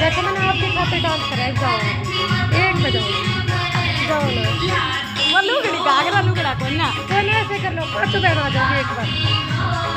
देखो मैंने आपके खाते डांस कराया जाओ। एक में जाओ। जाओ ना। वो लुगड़ी घाघरा लुगड़ा को ना। चलो ऐसे कर लो पाँचों बहन आ जाओगे एक बार।